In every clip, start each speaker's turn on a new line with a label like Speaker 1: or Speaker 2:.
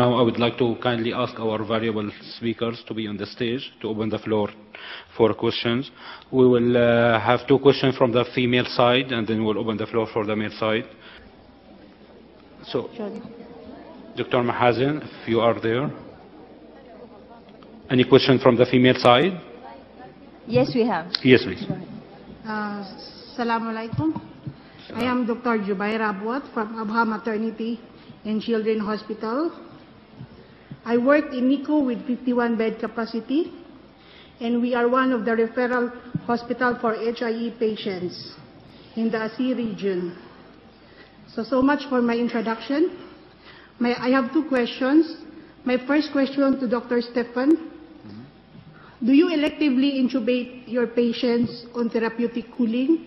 Speaker 1: now I would like to kindly ask our valuable speakers to be on the stage to open the floor for questions. We will uh, have two questions from the female side and then we'll open the floor for the male side. So, Dr. Mahazen, if you are there. Any question from the female side?
Speaker 2: Yes, we have.
Speaker 1: Yes, please.
Speaker 3: Uh, Assalamu alaikum. I am Dr. Jubair Abwat from Abha Maternity and Children Hospital. I work in NICU with 51 bed capacity and we are one of the referral hospital for HIE patients in the Asir region. So, so much for my introduction. My, I have two questions. My first question to Dr. Stefan. Do you electively intubate your patients on therapeutic cooling?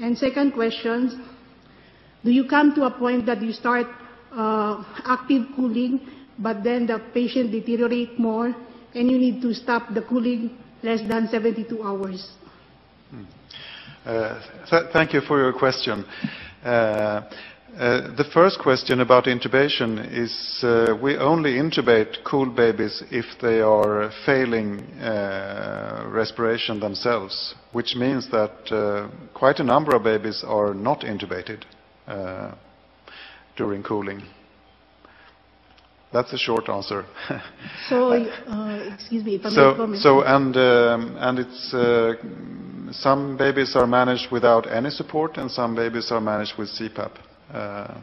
Speaker 3: And second question, do you come to a point that you start uh, active cooling, but then the patient deteriorate more and you need to stop the cooling less than 72 hours?
Speaker 4: Uh, th thank you for your question. Uh, uh, the first question about intubation is uh, we only intubate cool babies if they are failing uh, respiration themselves, which means that uh, quite a number of babies are not intubated uh, during cooling. That's a short answer.
Speaker 3: So, uh, excuse me if I may
Speaker 4: so, so and um, and it's uh, some babies are managed without any support, and some babies are managed with CPAP. Uh,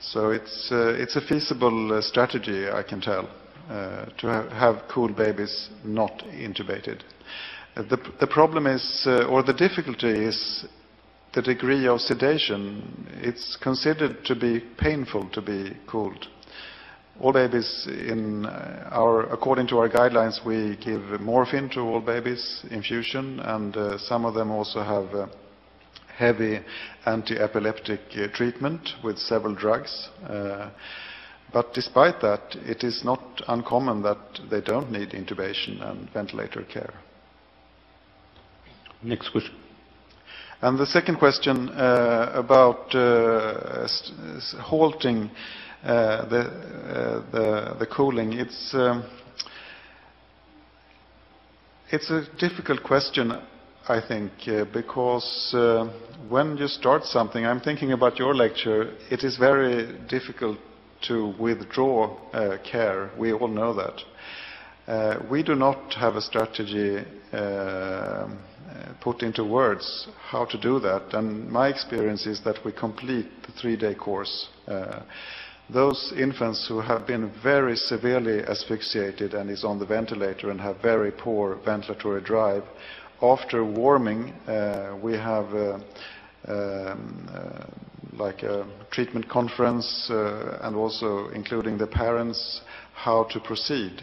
Speaker 4: so it's uh, it's a feasible uh, strategy, I can tell, uh, to ha have cool babies not intubated. Uh, the the problem is, uh, or the difficulty is, the degree of sedation. It's considered to be painful to be cooled. All babies in uh, our, according to our guidelines, we give morphine to all babies, infusion, and uh, some of them also have uh, heavy anti-epileptic uh, treatment with several drugs. Uh, but despite that, it is not uncommon that they don't need intubation and ventilator care.
Speaker 1: Next question.
Speaker 4: And the second question uh, about uh, halting the, uh, the, cooling, it's, um, it's a difficult question, I think, uh, because uh, when you start something, I'm thinking about your lecture, it is very difficult to withdraw uh, care. We all know that. Uh, we do not have a strategy uh, put into words how to do that. And my experience is that we complete the three-day course. Uh, those infants who have been very severely asphyxiated and is on the ventilator and have very poor ventilatory drive, after warming, uh, we have uh, um, uh, like a treatment conference uh, and also including the parents how to proceed.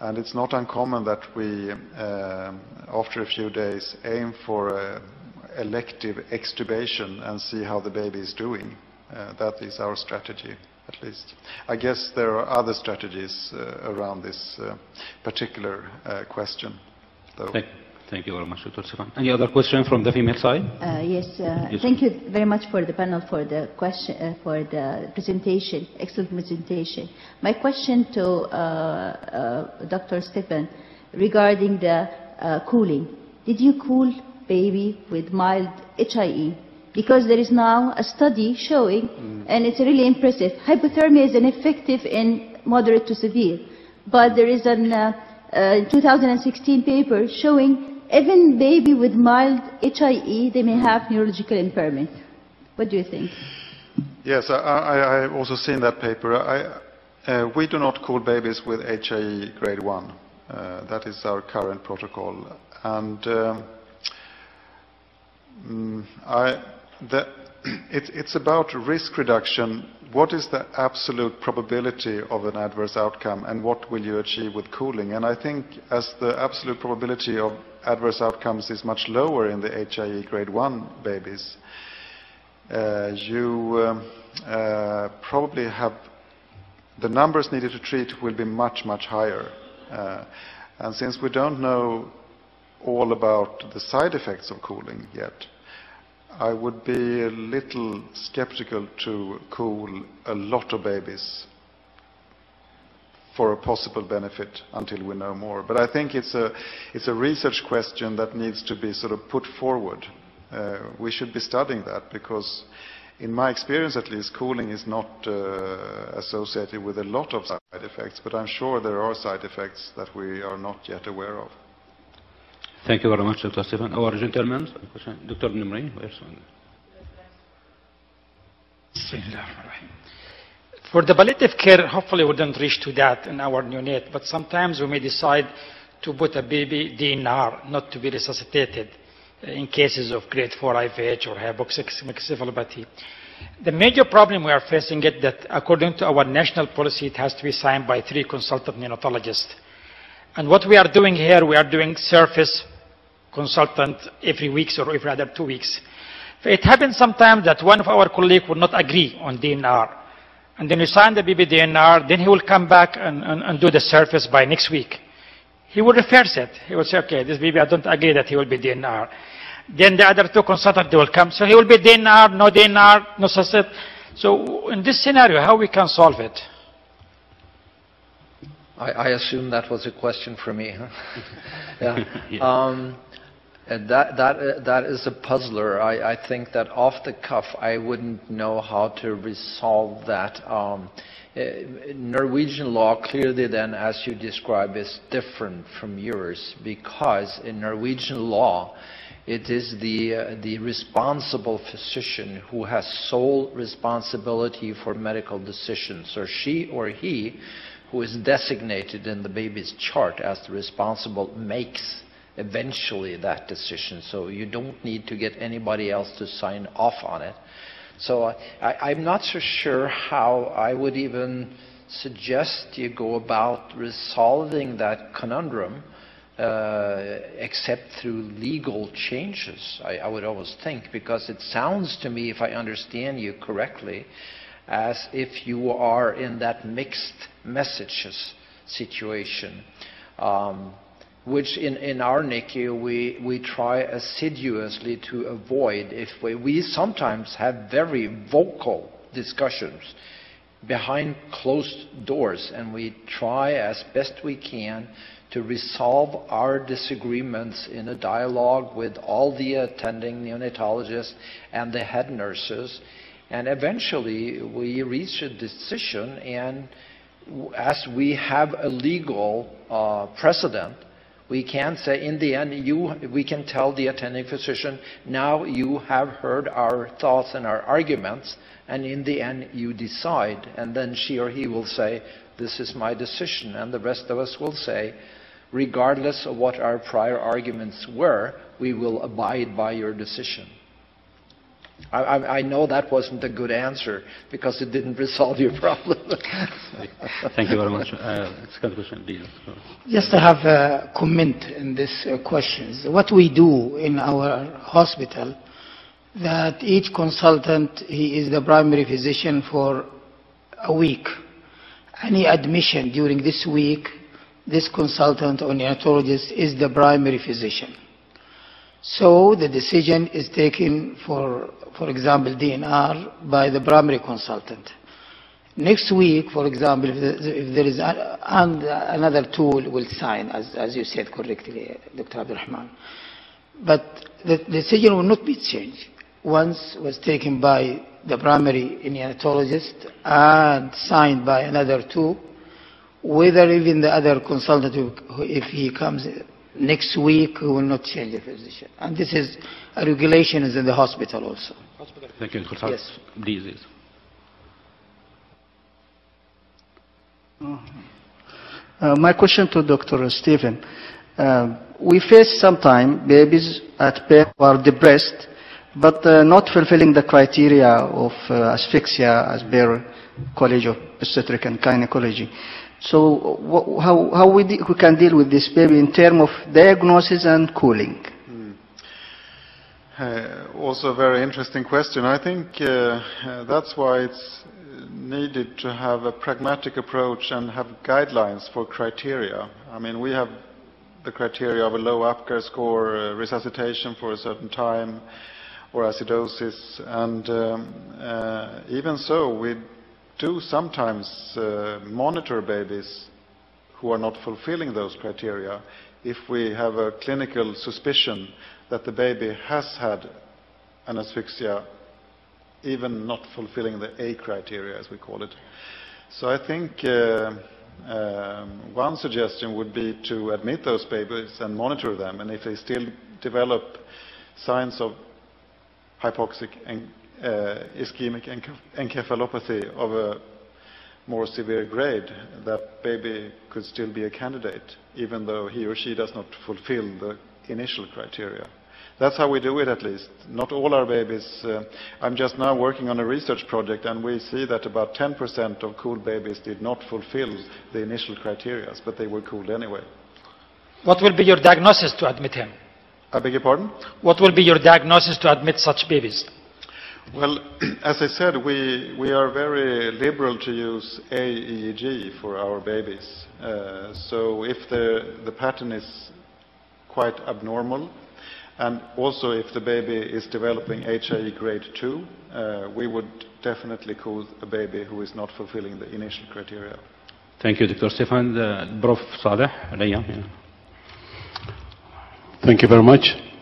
Speaker 4: And it's not uncommon that we, um, after a few days, aim for elective extubation and see how the baby is doing. Uh, that is our strategy, at least. I guess there are other strategies uh, around this uh, particular uh, question, though.
Speaker 1: Thank, thank you very much, Dr. Stefan. Any other question from the female side?
Speaker 2: Uh, yes, uh,
Speaker 1: Yes.
Speaker 2: thank you very much for the panel for the question uh, for the presentation, excellent presentation. My question to uh, uh, Dr. Stephen regarding the uh, cooling. Did you cool baby with mild HIE? Because there is now a study showing, and it's really impressive, hypothermia is ineffective in moderate to severe. But there is a uh, uh, 2016 paper showing even baby with mild HIE, they may have neurological impairment. What do you think?
Speaker 4: Yes, I, I, I've also seen that paper. I, uh, we do not call babies with HIE grade 1. Uh, that is our current protocol. And um, mm, I, the, it, it's about risk reduction. What is the absolute probability of an adverse outcome and what will you achieve with cooling? And I think as the absolute probability of adverse outcomes is much lower in the HIE grade 1 babies, uh, you um, uh, probably have the numbers needed to treat will be much, much higher. Uh, and since we don't know all about the side effects of cooling yet, I would be a little skeptical to cool a lot of babies for a possible benefit until we know more. But I think it's a, it's a research question that needs to be sort of put forward. Uh, we should be studying that because in my experience at least, cooling is not uh, associated with a lot of side effects, but I'm sure there are side effects that we are not yet aware of.
Speaker 1: Thank you very much, Dr. Stephen. Our gentleman, Dr. Nimri.
Speaker 5: For the palliative care, hopefully we don't reach to that in our neonate, but sometimes we may decide to put a baby DNR, not to be resuscitated uh, in cases of grade 4 IVH or hypoxic encephalopathy. The major problem we are facing is that according to our national policy, it has to be signed by three consultant neonatologists. And what we are doing here, we are doing surface consultant every week or every other two weeks. It happens sometimes that one of our colleagues will not agree on DNR. And then we sign the BBDNR, then he will come back and, and, and do the surface by next week. He will reverse it. He will say, okay, this baby, I don't agree that he will be DNR. Then the other two consultants they will come. So he will be DNR, no DNR, no success. So in this scenario, how we can solve it?
Speaker 6: I, I assume that was a question for me, huh? yeah.
Speaker 1: Yeah.
Speaker 6: Um, that, that, uh, that is a puzzler. I, I think that off the cuff, I wouldn't know how to resolve that. Um, uh, Norwegian law clearly then, as you describe, is different from yours because in Norwegian law, it is the, uh, the responsible physician who has sole responsibility for medical decisions, or she or he who is designated in the baby's chart as the responsible makes eventually that decision. So you don't need to get anybody else to sign off on it. So I, I'm not so sure how I would even suggest you go about resolving that conundrum uh, except through legal changes, I, I would always think, because it sounds to me, if I understand you correctly, as if you are in that mixed messages situation. Um, which in, our NICU we, try assiduously to avoid. If we, we sometimes have very vocal discussions behind closed doors, and we try as best we can to resolve our disagreements in a dialogue with all the attending neonatologists and the head nurses. And eventually we reach a decision, and as we have a legal uh, precedent, we can say in the end, you, we can tell the attending physician, now you have heard our thoughts and our arguments, and in the end you decide. And then she or he will say, this is my decision. And the rest of us will say, regardless of what our prior arguments were, we will abide by your decision. I, I, I know that wasn't a good answer because it didn't resolve your problem.
Speaker 1: Thank you very much. Uh, second question, please.
Speaker 7: Just to have a comment in this uh, questions. What we do in our hospital, that each consultant, he is the primary physician for a week. Any admission during this week, this consultant or neonatologist is the primary physician. So the decision is taken for, for example, DNR by the primary consultant. Next week, for example, if there, is a, and another tool will sign, as, as you said correctly, Dr. Abdurrahman. But the decision will not be changed. Once was taken by the primary neonatologist and signed by another two, whether even the other consultant, if he comes next week, we will not change the physician. And this is a regulation is in the hospital also.
Speaker 1: Thank you, Dr.
Speaker 7: Yes.
Speaker 1: Please, yes.
Speaker 8: Uh, my question to Dr. Stephen. Uh, we face sometimes babies at birth who are depressed, but uh, not fulfilling the criteria of uh, asphyxia as per College of Obstetric and Gynecology. So how, how we, we can deal with this baby in terms of diagnosis and cooling?
Speaker 4: Uh, also a very interesting question. I think uh, uh, that's why it's needed to have a pragmatic approach and have guidelines for criteria. I mean, we have the criteria of a low APGAR score, uh, resuscitation for a certain time, or acidosis, and um, uh, even so, we do sometimes uh, monitor babies who are not fulfilling those criteria if we have a clinical suspicion that the baby has had an asphyxia, even not fulfilling the A criteria, as we call it. So I think uh, um, one suggestion would be to admit those babies and monitor them, and if they still develop signs of hypoxic and ischemic encephalopathy of a more severe grade, that baby could still be a candidate, even though he or she does not fulfill the initial criteria. That's how we do it, at least. Not all our babies. Uh, I'm just now working on a research project, and we see that about 10% of cooled babies did not fulfill the initial criteria, but they were cooled anyway.
Speaker 5: What will be your diagnosis to admit him?
Speaker 4: I beg your pardon?
Speaker 5: What will be your diagnosis to admit such babies?
Speaker 4: Well, as I said, we, we are very liberal to use AEG for our babies. Uh, so if the, the pattern is quite abnormal, and also if the baby is developing HIE grade 2, uh, we would definitely call a baby who is not fulfilling the initial criteria.
Speaker 1: Thank you, Dr. Stefan. Prof. Saleh,
Speaker 9: Thank you very much.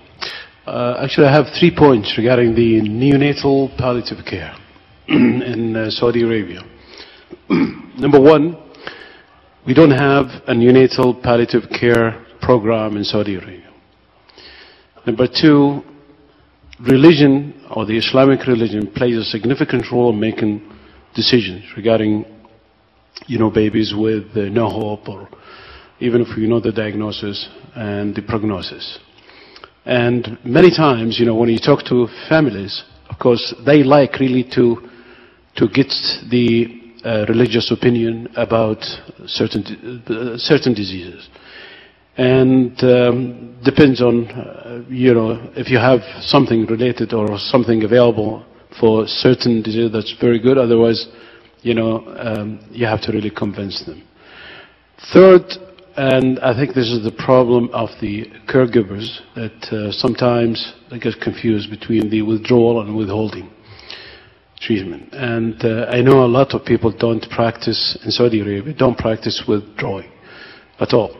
Speaker 9: Uh, actually, I have three points regarding the neonatal palliative care in uh, Saudi Arabia. Number one, we don't have a neonatal palliative care program in Saudi Arabia. Number two, religion or the Islamic religion plays a significant role in making decisions regarding, you know, babies with uh, no hope or even if you know the diagnosis and the prognosis. And many times, you know, when you talk to families, of course, they like really to, to get the uh, religious opinion about certain, uh, certain diseases. And um, depends on, uh, you know, if you have something related or something available for certain disease, that's very good. Otherwise, you know, um, you have to really convince them. Third, and I think this is the problem of the caregivers, that uh, sometimes they get confused between the withdrawal and withholding treatment. And uh, I know a lot of people don't practice in Saudi Arabia, don't practice withdrawing at all.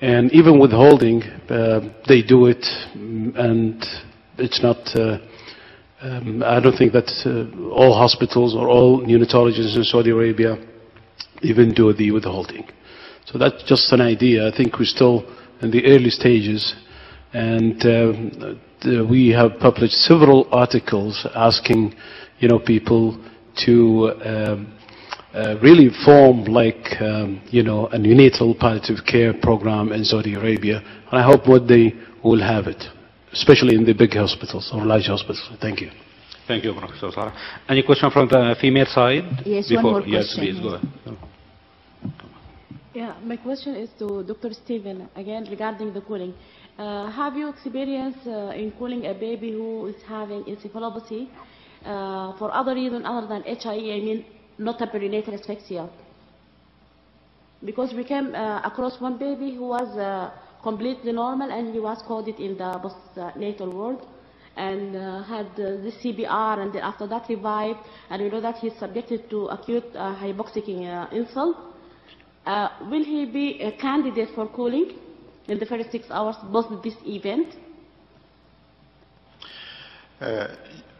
Speaker 9: And even withholding, uh, they do it, and it's not. Uh, um, I don't think that uh, all hospitals or all neonatologists in Saudi Arabia even do the withholding. So that's just an idea. I think we're still in the early stages, and uh, we have published several articles asking, you know, people to um, uh, really form like, um, you know, a neonatal palliative care program in Saudi Arabia. And I hope one day we'll have it, especially in the big hospitals or large hospitals. Thank you.
Speaker 1: Thank you, Professor Sarah. Any question from the female side?
Speaker 2: Yes,
Speaker 1: Before?
Speaker 2: one more
Speaker 1: yes,
Speaker 2: question.
Speaker 1: please, go ahead.
Speaker 10: Yeah, my question is to Dr. Stephen, again, regarding the cooling. Uh, have you experience uh, in cooling a baby who is having encephalopathy uh, for other reason other than HIE, I mean not a perinatal asphyxia? Because we came uh, across one baby who was uh, completely normal and he was coded in the postnatal ward and uh, had this CPR and after that revived and we know that he's subjected to acute hypoxic insult. Uh, will he be a candidate for cooling in the first six hours post this event?
Speaker 4: Uh,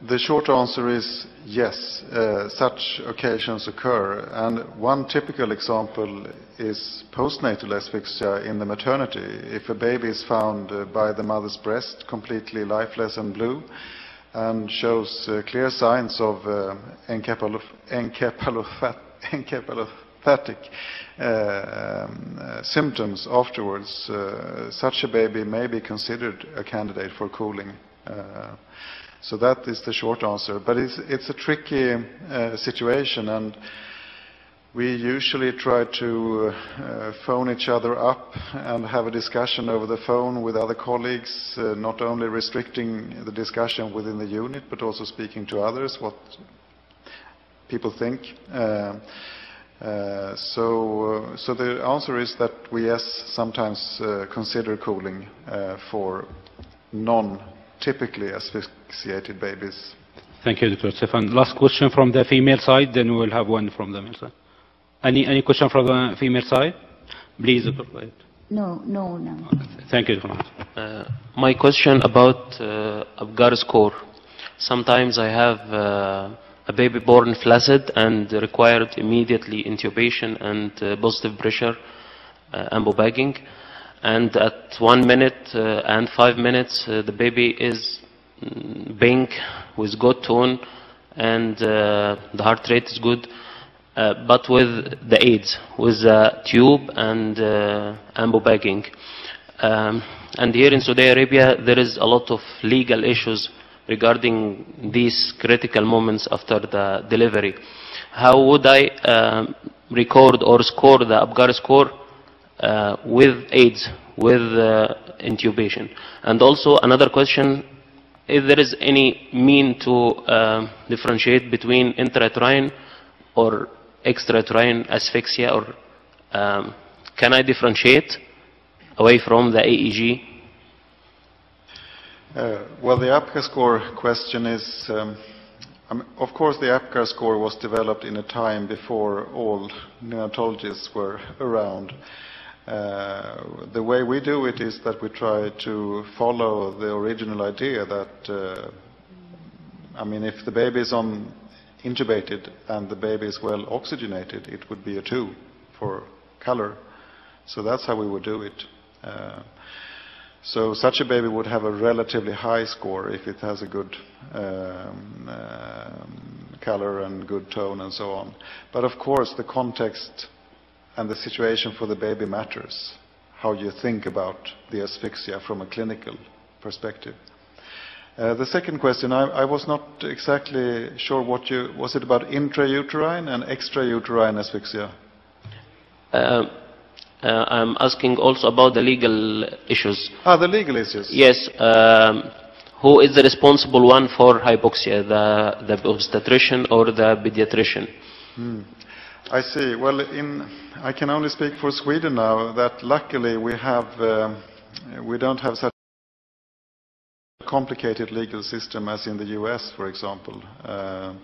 Speaker 4: the short answer is yes, uh, such occasions occur. And one typical example is postnatal asphyxia in the maternity. If a baby is found uh, by the mother's breast completely lifeless and blue and shows uh, clear signs of uh, encephaloph- encephalopathic uh, uh, symptoms afterwards, uh, such a baby may be considered a candidate for cooling. So that is the short answer. But it's, it's a tricky uh, situation, and we usually try to uh, phone each other up and have a discussion over the phone with other colleagues, uh, not only restricting the discussion within the unit, but also speaking to others, what people think. Uh, uh, so, uh, so the answer is that we, yes, sometimes uh, consider cooling uh, for non-typically asphyxiated babies.
Speaker 1: Thank you, Dr. Stefan. Last question from the female side, then we will have one from the male side. Any, any question from the female side? Please, Dr. Wahid.
Speaker 2: No, no, no.
Speaker 1: Thank you, Dr. Mahmoud.
Speaker 11: Uh, my question about uh, Apgar score. Sometimes I have uh, a baby born flaccid and required immediately intubation and uh, positive pressure uh, ambobagging. And at one minute uh, and five minutes, uh, the baby is mm, pink with good tone and uh, the heart rate is good. Uh, but with the AIDS, with the tube and uh, ambobagging. Um, and here in Saudi Arabia, there is a lot of legal issues regarding these critical moments after the delivery. How would I um, record or score the Apgar score uh, with AIDS, with uh, intubation? And also another question, if there is any mean to um differentiate between intrauterine or extrauterine asphyxia, or um, can I differentiate away from the AEG?
Speaker 4: Uh, Well, the APGAR score question is, um, mean, of course, the APGAR score was developed in a time before all neonatologists were around. Uh, The way we do it is that we try to follow the original idea that, uh, I mean, if the baby is on intubated and the baby is well oxygenated, it would be a 2 for color. So That's how we would do it. Uh, so such a baby would have a relatively high score if it has a good um, um, color and good tone and so on. But of course, the context and the situation for the baby matters. How you think about the asphyxia from a clinical perspective. Uh, the second question, I, I was not exactly sure what you was it about intrauterine and extrauterine asphyxia.
Speaker 11: Uh, uh, I'm asking also about the legal issues.
Speaker 4: Ah, the legal issues.
Speaker 11: Yes, um, who is the responsible one for hypoxia, the, the obstetrician or the pediatrician?
Speaker 4: Hmm. I see. Well, in, I can only speak for Sweden now, that luckily we have, um, we don't have such a complicated legal system as in the US, for example. Um,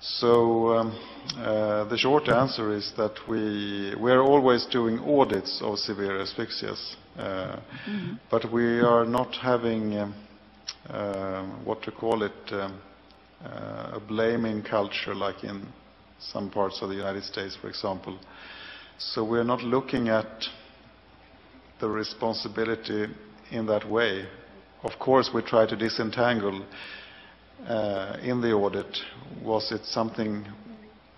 Speaker 4: So um, uh, the short answer is that we, we are always doing audits of severe asphyxias, uh, but we are not having, um, um, what to call it, um, uh, a blaming culture like in some parts of the United States, for example. So we're not looking at the responsibility in that way. Of course, we try to disentangle in the audit, was it something,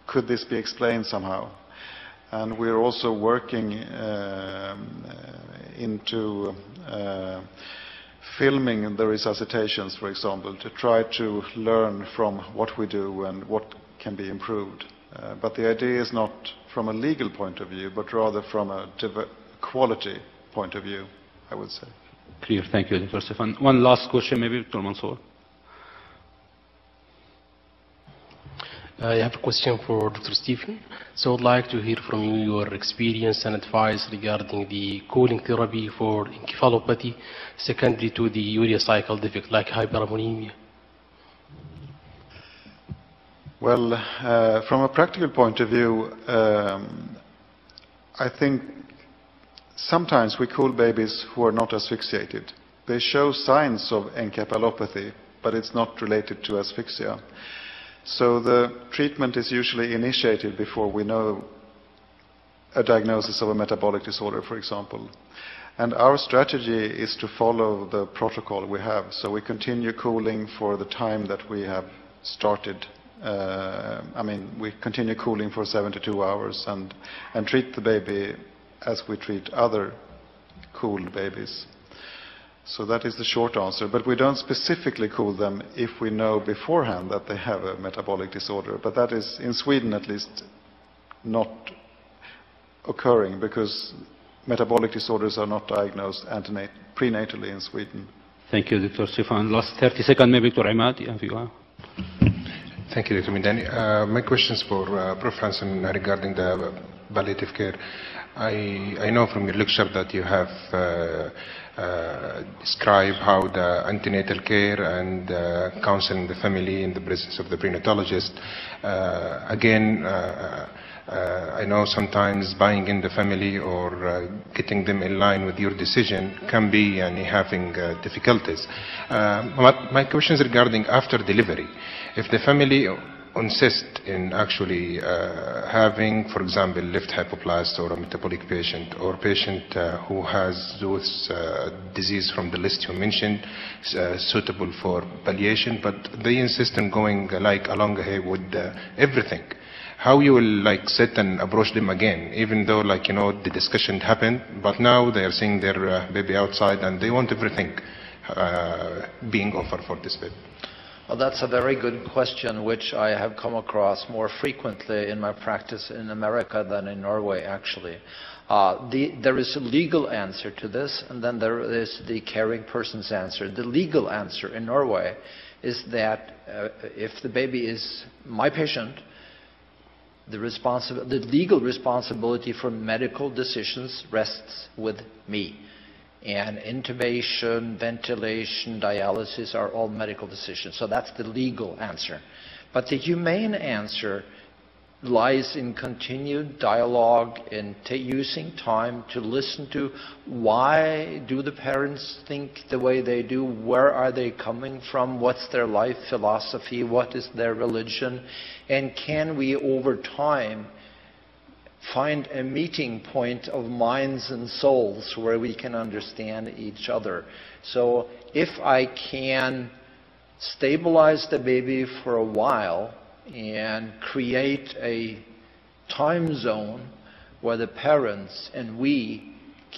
Speaker 4: could this be explained somehow? And we're also working um, uh, into uh, filming the resuscitations, for example, to try to learn from what we do and what can be improved. Uh, But the idea is not from a legal point of view, but rather from a quality point of view, I would say.
Speaker 1: Clear. Thank you. Stefan. One last question, maybe, Dr. Mansour.
Speaker 12: I have a question for Dr. Stephen. So I'd like to hear from you your experience and advice regarding the cooling therapy for encephalopathy secondary to the urea cycle defect like hyperammonemia.
Speaker 4: Well, uh, from a practical point of view, um, I think sometimes we cool babies who are not asphyxiated. They show signs of encephalopathy, but it's not related to asphyxia. So the treatment is usually initiated before we know a diagnosis of a metabolic disorder, for example. And our strategy is to follow the protocol we have. So we continue cooling for the time that we have started. Uh, I mean, we continue cooling for 72 hours and, and treat the baby as we treat other cooled babies. So that is the short answer. But we don't specifically call them if we know beforehand that they have a metabolic disorder. But that is, in Sweden at least, not occurring because metabolic disorders are not diagnosed antenat- prenatally in Sweden.
Speaker 1: Thank you, Dr. Stefan. Last 30 seconds, maybe, Dr. Imad, if you are.
Speaker 13: Thank you, Dr. Mindani. Uh, my question is for uh, Prof. Hansen regarding the palliative care. I, I know from your lecture that you have uh, uh, described how the antenatal care and uh, counseling the family in the presence of the prenatologist. Uh, again, uh, uh, I know sometimes buying in the family or getting them in line with your decision can be yani, having difficulties. My question is regarding after delivery. If the family insist in actually uh, having, for example, left hypoplast or a metabolic patient or patient uh, who has those uh, disease from the list you mentioned uh, suitable for palliation, but they insist on going uh, like along ahead with uh, everything. How you will like sit and approach them again, even though like you know the discussion happened, but now they are seeing their baby outside and they want everything being offered for this baby.
Speaker 6: Well, that's a very good question, which I have come across more frequently in my practice in America than in Norway, actually. Uh, the, there is a legal answer to this, and then there is the caring person's answer. The legal answer in Norway is that uh, if the baby is my patient, the, responsi- the legal responsibility for medical decisions rests with me. And intubation, ventilation, dialysis are all medical decisions. So that's the legal answer. But the humane answer lies in continued dialogue, and ta using time to listen to why do the parents think the way they do, where are they coming from, what's their life philosophy, what is their religion, and can we over time find a meeting point of minds and souls where we can understand each other. So if I can stabilize the baby for a while and create a time zone where the parents and we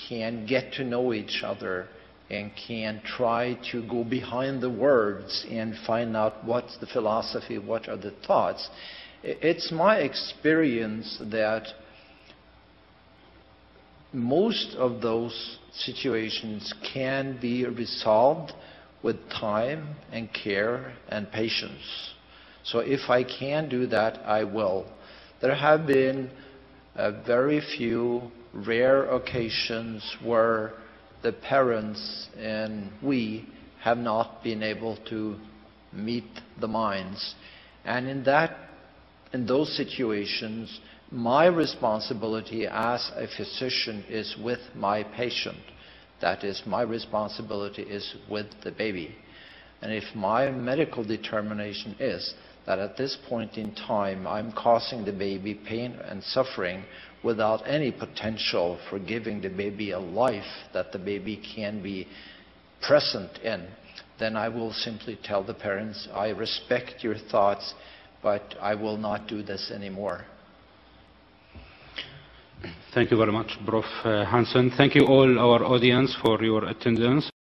Speaker 6: can get to know each other and can try to go behind the words and find out what's the philosophy, what are the thoughts. It's my experience that most of those situations can be resolved with time and care and patience. So if I can do that, I will. There have been uh, very few rare occasions where the parents and we have not been able to meet the minds. And in that, in those situations, my responsibility as a physician is with my patient. That is, my responsibility is with the baby. And if my medical determination is that at this point in time I'm causing the baby pain and suffering without any potential for giving the baby a life that the baby can be present in, then I will simply tell the parents, I respect your thoughts, but I will not do this anymore.
Speaker 1: Thank you very much, Prof. Hansen. Thank you all our audience for your attendance.